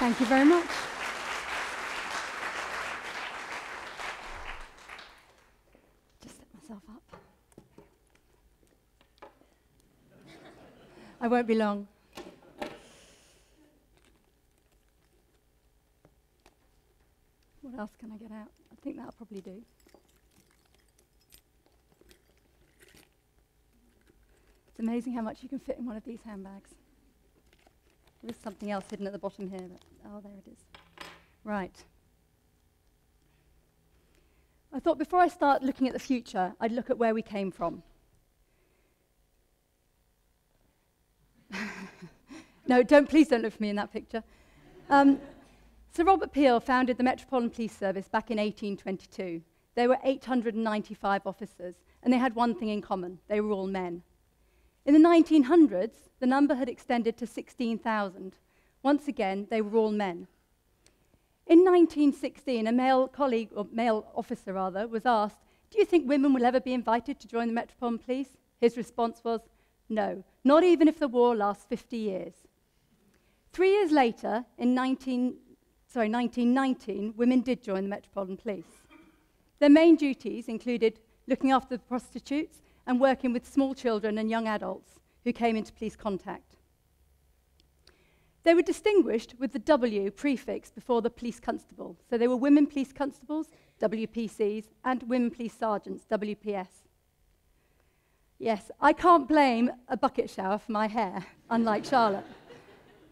Thank you very much. Just set myself up. I won't be long. What else can I get out? I think that'll probably do. It's amazing how much you can fit in one of these handbags. There is something else hidden at the bottom here. But, oh, there it is. Right. I thought before I start looking at the future, I'd look at where we came from. no, don't, please don't look for me in that picture. Um, Sir Robert Peel founded the Metropolitan Police Service back in 1822. There were 895 officers, and they had one thing in common they were all men. In the 1900s, the number had extended to 16,000. Once again, they were all men. In 1916, a male colleague, or male officer rather, was asked, Do you think women will ever be invited to join the Metropolitan Police? His response was, No, not even if the war lasts 50 years. Three years later, in 19, sorry, 1919, women did join the Metropolitan Police. Their main duties included looking after the prostitutes and working with small children and young adults who came into police contact. They were distinguished with the W prefix before the police constable. So they were women police constables, WPCs, and women police sergeants, WPS. Yes, I can't blame a bucket shower for my hair, unlike Charlotte.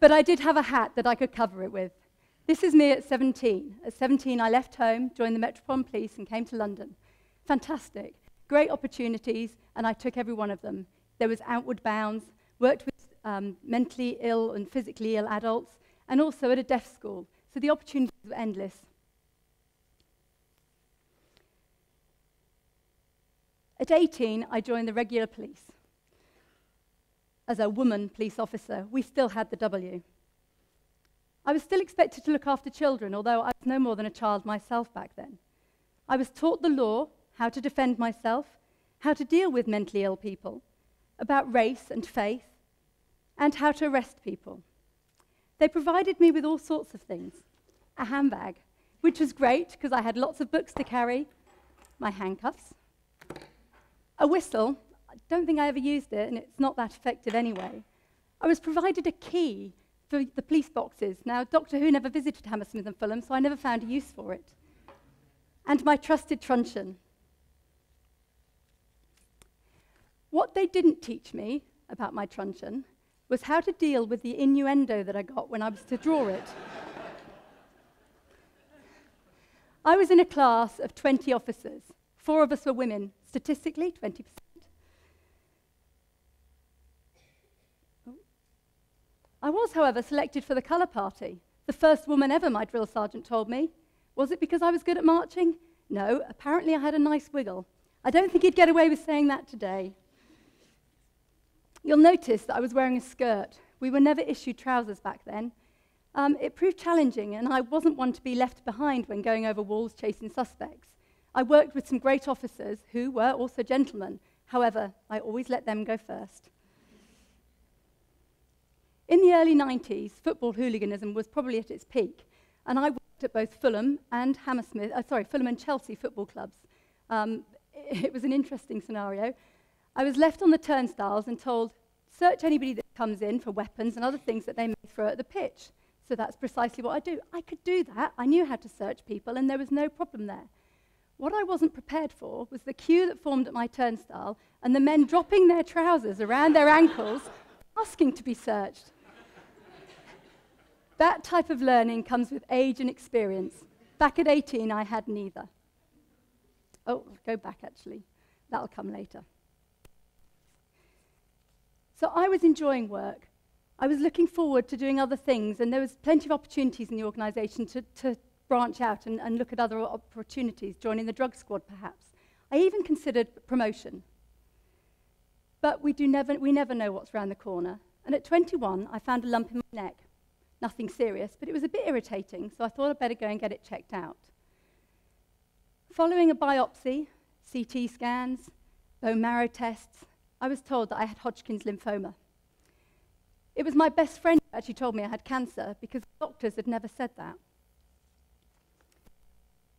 But I did have a hat that I could cover it with. This is me at 17. At 17, I left home, joined the Metropolitan Police, and came to London. Fantastic. Great opportunities, and I took every one of them. There was Outward Bounds, worked with um, mentally ill and physically ill adults, and also at a deaf school. So the opportunities were endless. At 18, I joined the regular police. As a woman police officer, we still had the W. I was still expected to look after children, although I was no more than a child myself back then. I was taught the law, how to defend myself, how to deal with mentally ill people, about race and faith, and how to arrest people. They provided me with all sorts of things a handbag, which was great because I had lots of books to carry, my handcuffs, a whistle. I don't think I ever used it, and it's not that effective anyway. I was provided a key for the police boxes. Now, Doctor Who never visited Hammersmith and Fulham, so I never found a use for it. And my trusted truncheon. What they didn't teach me about my truncheon was how to deal with the innuendo that I got when I was to draw it. I was in a class of 20 officers. Four of us were women, statistically 20%. I was, however, selected for the colour party. The first woman ever, my drill sergeant told me. Was it because I was good at marching? No, apparently I had a nice wiggle. I don't think he'd get away with saying that today. You'll notice that I was wearing a skirt. We were never issued trousers back then. Um, it proved challenging, and I wasn't one to be left behind when going over walls chasing suspects. I worked with some great officers who were also gentlemen. However, I always let them go first. In the early 90s, football hooliganism was probably at its peak, and I worked at both Fulham and Hammersmith, uh, sorry, Fulham and Chelsea football clubs. Um, it was an interesting scenario. I was left on the turnstiles and told, search anybody that comes in for weapons and other things that they may throw at the pitch. So that's precisely what I do. I could do that. I knew how to search people, and there was no problem there. What I wasn't prepared for was the queue that formed at my turnstile and the men dropping their trousers around their ankles, asking to be searched. that type of learning comes with age and experience. Back at 18, I had neither. Oh, go back actually. That'll come later. So I was enjoying work. I was looking forward to doing other things, and there was plenty of opportunities in the organisation to, to branch out and, and look at other opportunities, joining the drug squad perhaps. I even considered promotion. But we, do never, we never know what's around the corner. And at 21, I found a lump in my neck. Nothing serious, but it was a bit irritating, so I thought I'd better go and get it checked out. Following a biopsy, CT scans, bone marrow tests, I was told that I had Hodgkin's lymphoma. It was my best friend who actually told me I had cancer because doctors had never said that.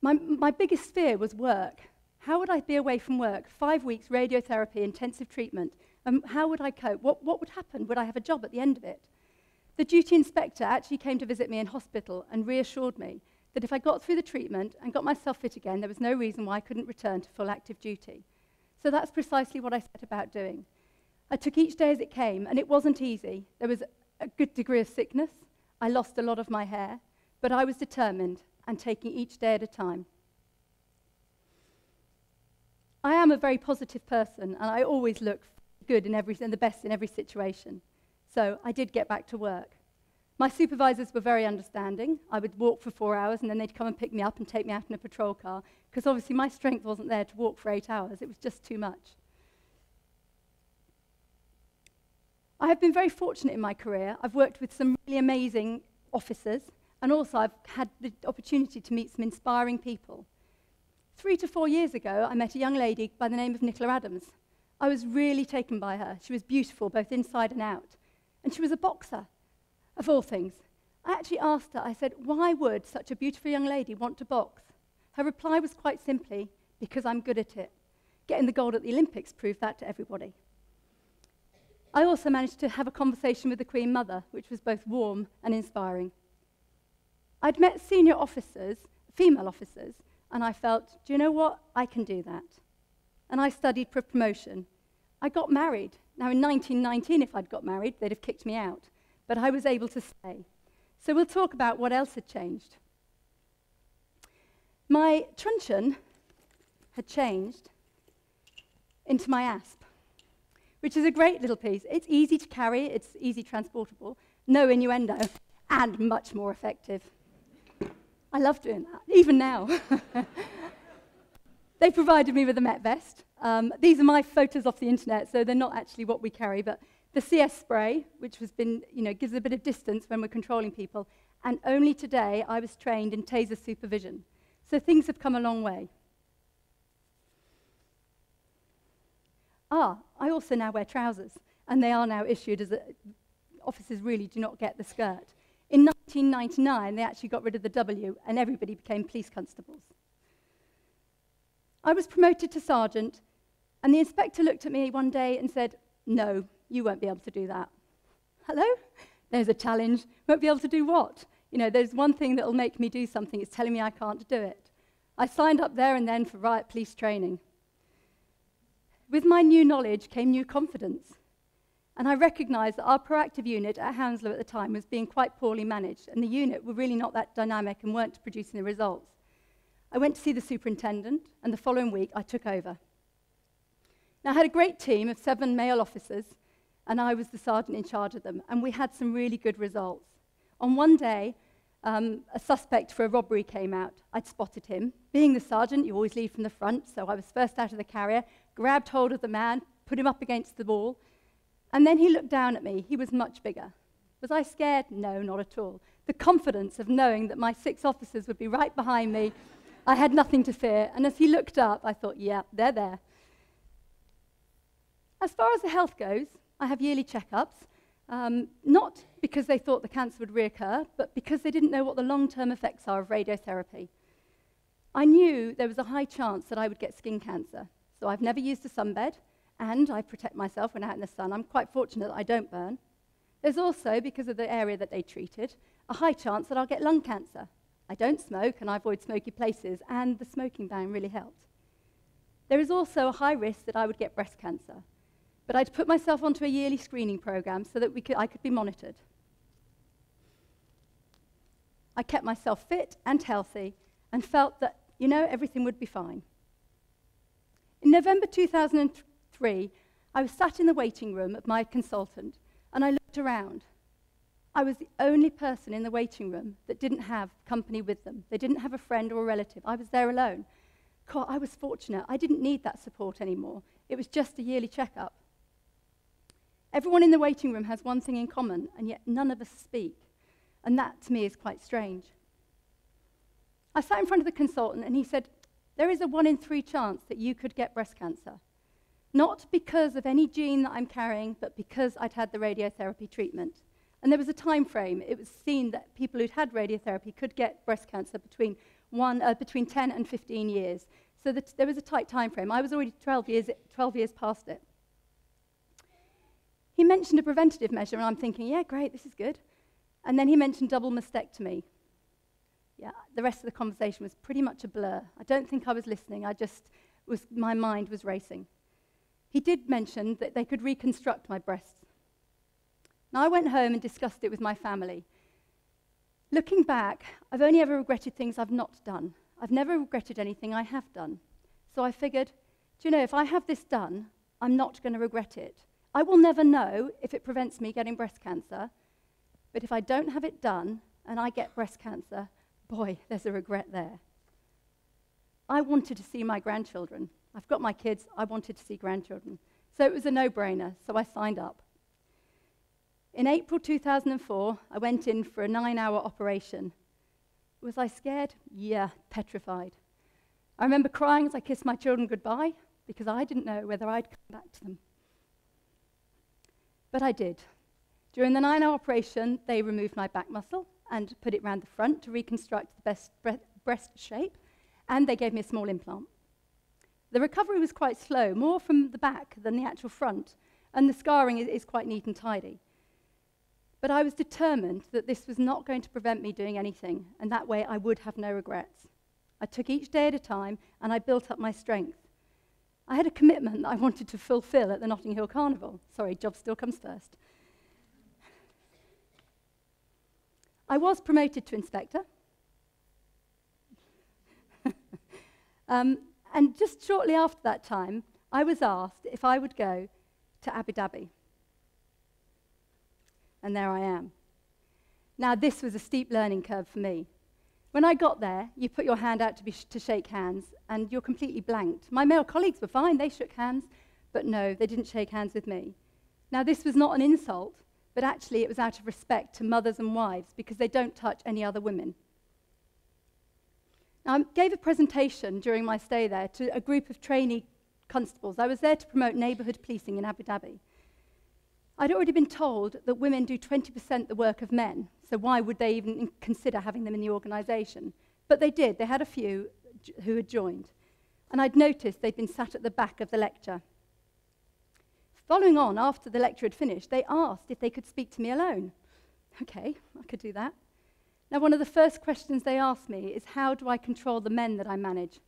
My, my biggest fear was work. How would I be away from work? Five weeks radiotherapy, intensive treatment. Um, how would I cope? What, what would happen? Would I have a job at the end of it? The duty inspector actually came to visit me in hospital and reassured me that if I got through the treatment and got myself fit again, there was no reason why I couldn't return to full active duty. So that's precisely what I set about doing. I took each day as it came, and it wasn't easy. There was a good degree of sickness. I lost a lot of my hair, but I was determined and taking each day at a time. I am a very positive person, and I always look good in every, and the best in every situation. So I did get back to work. My supervisors were very understanding. I would walk for four hours and then they'd come and pick me up and take me out in a patrol car because obviously my strength wasn't there to walk for eight hours. It was just too much. I have been very fortunate in my career. I've worked with some really amazing officers and also I've had the opportunity to meet some inspiring people. Three to four years ago, I met a young lady by the name of Nicola Adams. I was really taken by her. She was beautiful, both inside and out. And she was a boxer of all things. I actually asked her, I said, why would such a beautiful young lady want to box? Her reply was quite simply, because I'm good at it. Getting the gold at the Olympics proved that to everybody. I also managed to have a conversation with the Queen Mother, which was both warm and inspiring. I'd met senior officers, female officers, and I felt, do you know what? I can do that. And I studied for promotion. I got married. Now, in 1919, if I'd got married, they'd have kicked me out but I was able to stay. So we'll talk about what else had changed. My truncheon had changed into my asp, which is a great little piece. It's easy to carry, it's easy transportable, no innuendo, and much more effective. I love doing that, even now. they provided me with a Met vest. Um, these are my photos off the internet, so they're not actually what we carry, but the CS spray, which has been, you know, gives a bit of distance when we're controlling people. And only today I was trained in taser supervision. So things have come a long way. Ah, I also now wear trousers, and they are now issued as a, officers really do not get the skirt. In 1999, they actually got rid of the W, and everybody became police constables. I was promoted to sergeant, and the inspector looked at me one day and said, No, you won't be able to do that. Hello? There's a challenge. Won't be able to do what? You know, there's one thing that will make me do something. It's telling me I can't do it. I signed up there and then for riot police training. With my new knowledge came new confidence. And I recognized that our proactive unit at Hounslow at the time was being quite poorly managed, and the unit were really not that dynamic and weren't producing the results. I went to see the superintendent, and the following week I took over. Now, I had a great team of seven male officers and I was the sergeant in charge of them. And we had some really good results. On one day, um, a suspect for a robbery came out. I'd spotted him. Being the sergeant, you always lead from the front, so I was first out of the carrier, grabbed hold of the man, put him up against the wall, and then he looked down at me. He was much bigger. Was I scared? No, not at all. The confidence of knowing that my six officers would be right behind me, I had nothing to fear. And as he looked up, I thought, yeah, they're there. As far as the health goes, I have yearly checkups, um, not because they thought the cancer would reoccur, but because they didn't know what the long term effects are of radiotherapy. I knew there was a high chance that I would get skin cancer, so I've never used a sunbed, and I protect myself when out in the sun. I'm quite fortunate that I don't burn. There's also, because of the area that they treated, a high chance that I'll get lung cancer. I don't smoke and I avoid smoky places, and the smoking ban really helped. There is also a high risk that I would get breast cancer. But I'd put myself onto a yearly screening program so that could, I could be monitored. I kept myself fit and healthy and felt that, you know, everything would be fine. In November 2003, I was sat in the waiting room of my consultant and I looked around. I was the only person in the waiting room that didn't have company with them. They didn't have a friend or a relative. I was there alone. God, I was fortunate. I didn't need that support anymore. It was just a yearly checkup. Everyone in the waiting room has one thing in common, and yet none of us speak. And that, to me, is quite strange. I sat in front of the consultant, and he said, There is a one in three chance that you could get breast cancer. Not because of any gene that I'm carrying, but because I'd had the radiotherapy treatment. And there was a time frame. It was seen that people who'd had radiotherapy could get breast cancer between, one, uh, between 10 and 15 years. So there was a tight time frame. I was already 12 years, 12 years past it. He mentioned a preventative measure, and I'm thinking, yeah, great, this is good. And then he mentioned double mastectomy. Yeah, the rest of the conversation was pretty much a blur. I don't think I was listening. I just was, my mind was racing. He did mention that they could reconstruct my breasts. Now, I went home and discussed it with my family. Looking back, I've only ever regretted things I've not done. I've never regretted anything I have done. So I figured, do you know, if I have this done, I'm not going to regret it. I will never know if it prevents me getting breast cancer, but if I don't have it done and I get breast cancer, boy, there's a regret there. I wanted to see my grandchildren. I've got my kids, I wanted to see grandchildren. So it was a no brainer, so I signed up. In April 2004, I went in for a nine hour operation. Was I scared? Yeah, petrified. I remember crying as I kissed my children goodbye because I didn't know whether I'd come back to them. But I did. During the nine hour operation, they removed my back muscle and put it round the front to reconstruct the best bre- breast shape, and they gave me a small implant. The recovery was quite slow, more from the back than the actual front, and the scarring is, is quite neat and tidy. But I was determined that this was not going to prevent me doing anything, and that way I would have no regrets. I took each day at a time, and I built up my strength. I had a commitment that I wanted to fulfill at the Notting Hill Carnival. Sorry, job still comes first. I was promoted to inspector. um, and just shortly after that time, I was asked if I would go to Abu Dhabi. And there I am. Now, this was a steep learning curve for me. When I got there, you put your hand out to, sh- to shake hands, and you're completely blanked. My male colleagues were fine, they shook hands, but no, they didn't shake hands with me. Now, this was not an insult, but actually it was out of respect to mothers and wives because they don't touch any other women. Now, I gave a presentation during my stay there to a group of trainee constables. I was there to promote neighbourhood policing in Abu Dhabi. I'd already been told that women do 20% the work of men, so why would they even consider having them in the organisation? But they did. They had a few who had joined. And I'd noticed they'd been sat at the back of the lecture. Following on, after the lecture had finished, they asked if they could speak to me alone. Okay, I could do that. Now, one of the first questions they asked me is how do I control the men that I manage?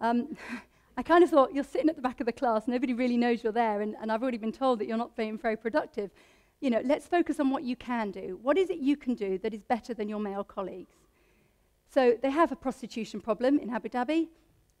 Um, I kind of thought, you're sitting at the back of the class, nobody really knows you're there, and, and I've already been told that you're not being very productive. You know, let's focus on what you can do. What is it you can do that is better than your male colleagues? So they have a prostitution problem in Abu Dhabi,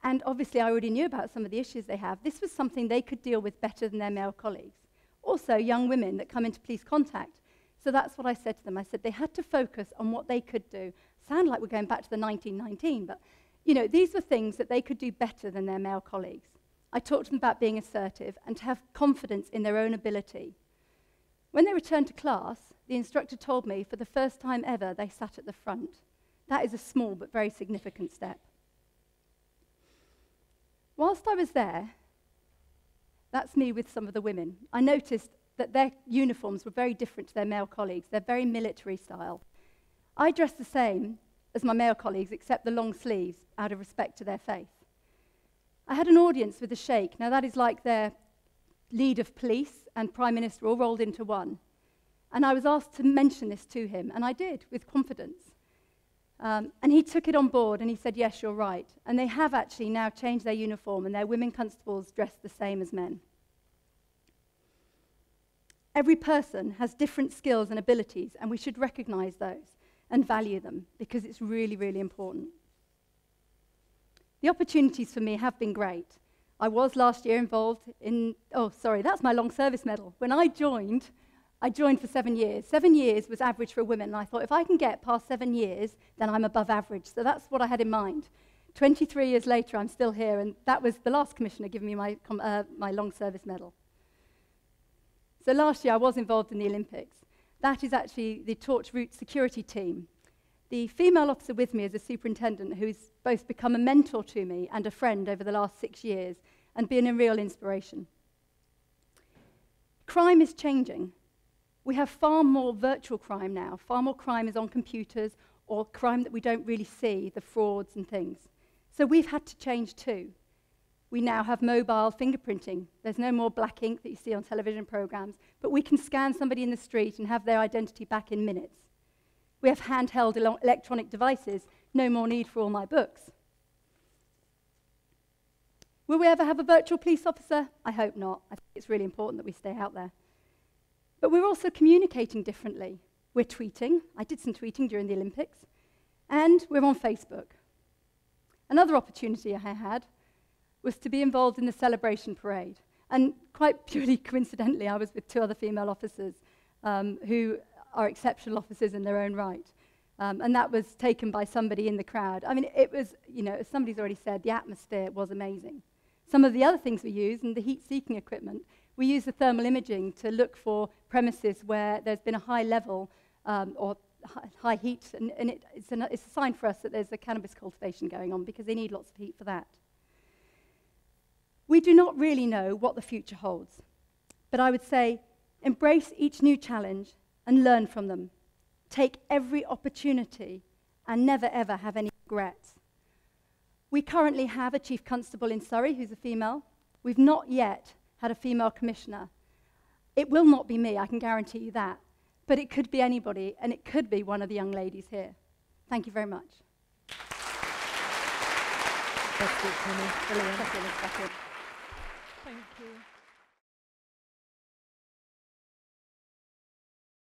and obviously I already knew about some of the issues they have. This was something they could deal with better than their male colleagues. Also, young women that come into police contact. So that's what I said to them. I said they had to focus on what they could do. Sound like we're going back to the 1919, but you know, these were things that they could do better than their male colleagues. I talked to them about being assertive and to have confidence in their own ability. When they returned to class, the instructor told me for the first time ever they sat at the front. That is a small but very significant step. Whilst I was there, that's me with some of the women, I noticed that their uniforms were very different to their male colleagues. They're very military style. I dressed the same, as my male colleagues, except the long sleeves, out of respect to their faith. I had an audience with the Sheikh. Now, that is like their lead of police and prime minister all rolled into one. And I was asked to mention this to him, and I did with confidence. Um, and he took it on board and he said, Yes, you're right. And they have actually now changed their uniform, and their women constables dress the same as men. Every person has different skills and abilities, and we should recognize those and value them because it's really, really important. The opportunities for me have been great. I was last year involved in, oh, sorry, that's my long service medal. When I joined, I joined for seven years. Seven years was average for women, and I thought if I can get past seven years, then I'm above average. So that's what I had in mind. 23 years later, I'm still here, and that was the last commissioner giving me my, uh, my long service medal. So last year, I was involved in the Olympics. That is actually the Torch Route security team. The female officer with me is a superintendent who's both become a mentor to me and a friend over the last six years and been a real inspiration. Crime is changing. We have far more virtual crime now. Far more crime is on computers or crime that we don't really see, the frauds and things. So we've had to change too. We now have mobile fingerprinting. There's no more black ink that you see on television programs, but we can scan somebody in the street and have their identity back in minutes. We have handheld electronic devices, no more need for all my books. Will we ever have a virtual police officer? I hope not. I think it's really important that we stay out there. But we're also communicating differently. We're tweeting. I did some tweeting during the Olympics. And we're on Facebook. Another opportunity I had was to be involved in the celebration parade. And quite purely coincidentally, I was with two other female officers um, who are exceptional officers in their own right. Um, and that was taken by somebody in the crowd. I mean, it was, you know, as somebody's already said, the atmosphere was amazing. Some of the other things we use, and the heat seeking equipment, we use the thermal imaging to look for premises where there's been a high level um, or high heat, and, and it, it's, an, it's a sign for us that there's a cannabis cultivation going on because they need lots of heat for that. We do not really know what the future holds, but I would say embrace each new challenge and learn from them. Take every opportunity and never ever have any regrets. We currently have a chief constable in Surrey who's a female. We've not yet had a female commissioner. It will not be me, I can guarantee you that. But it could be anybody, and it could be one of the young ladies here. Thank you very much.